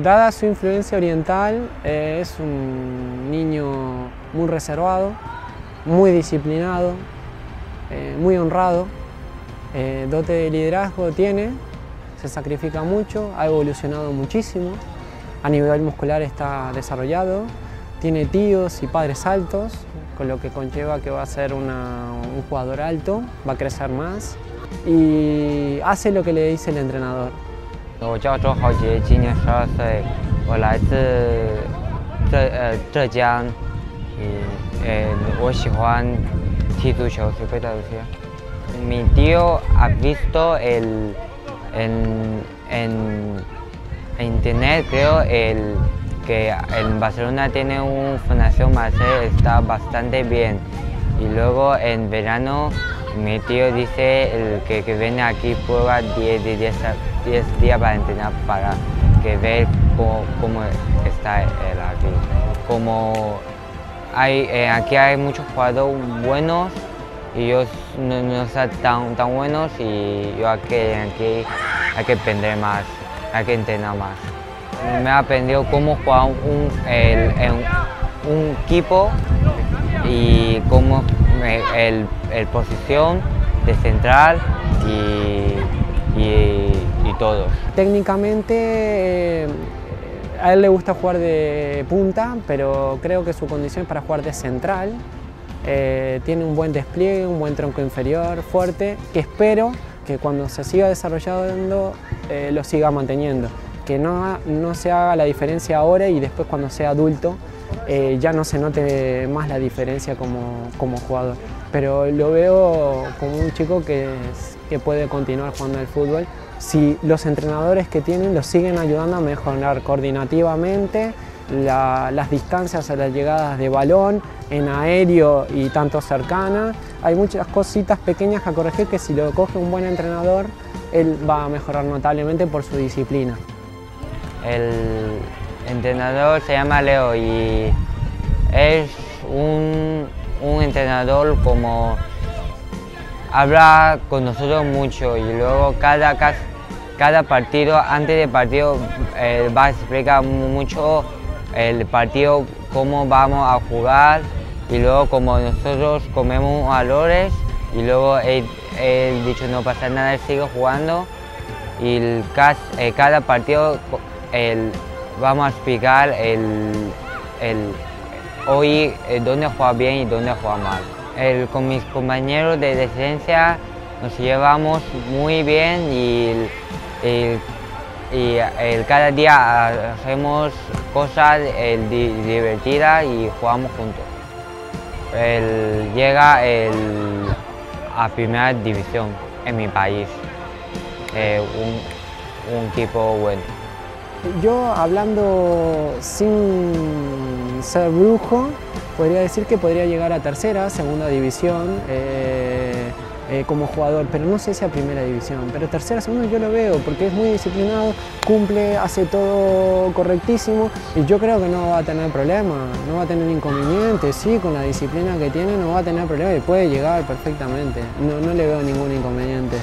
Dada su influencia oriental, eh, es un niño muy reservado, muy disciplinado, eh, muy honrado, eh, dote de liderazgo tiene, se sacrifica mucho, ha evolucionado muchísimo, a nivel muscular está desarrollado, tiene tíos y padres altos, con lo que conlleva que va a ser un jugador alto, va a crecer más. Y hace lo que le dice el entrenador. 我叫周豪杰，今年十二岁，我来自浙呃浙江，嗯呃我喜欢踢足球，soy pedagogía. Mi tío ha visto el en, en, en internet creo el que en Barcelona tiene una fundación Marcel está bastante bien y luego en verano mi tío dice el que, que viene aquí prueba 10, 10, 10 días para entrenar para que ver cómo, cómo está él aquí. Como hay, eh, aquí hay muchos jugadores buenos y ellos no, no son tan, tan buenos y yo aquí, aquí hay que aprender más, hay que entrenar más. Me ha aprendido cómo jugar un, un equipo y cómo el, el posición de central y, y, y todo. Técnicamente eh, a él le gusta jugar de punta, pero creo que su condición es para jugar de central. Eh, tiene un buen despliegue, un buen tronco inferior fuerte, que espero que cuando se siga desarrollando eh, lo siga manteniendo. Que no, no se haga la diferencia ahora y después cuando sea adulto eh, ya no se note más la diferencia como, como, jugador. Pero lo veo como un chico que, que puede continuar jugando al fútbol si los entrenadores que tienen lo siguen ayudando a mejorar coordinativamente la, las distancias a las llegadas de balón, en aéreo y tanto cercana. Hay muchas cositas pequeñas a corregir que si lo coge un buen entrenador, él va a mejorar notablemente por su disciplina. Entrenador se llama Leo y es un, un entrenador como habla con nosotros mucho y luego cada, cada partido, antes del partido, eh, va a explicar mucho el partido, cómo vamos a jugar y luego como nosotros comemos valores y luego he, he dicho no pasa nada, sigo jugando y el, eh, cada partido el, vamos a explicar el, el hoy eh, dónde juega bien y dónde juega mal. El, con mis compañeros de decencia nos llevamos muy bien y, y, y cada día hacemos cosas divertidas y jugamos juntos. Llega a primera división en mi país, eh, un, un equipo bueno. Yo hablando sin ser brujo, podría decir que podría llegar a tercera, segunda división eh, eh, como jugador, pero no sé si a primera división. Pero tercera, segunda yo lo veo porque es muy disciplinado, cumple, hace todo correctísimo y yo creo que no va a tener problema, no va a tener inconveniente, sí, con la disciplina que tiene no va a tener problema y puede llegar perfectamente, no, no le veo ningún inconveniente.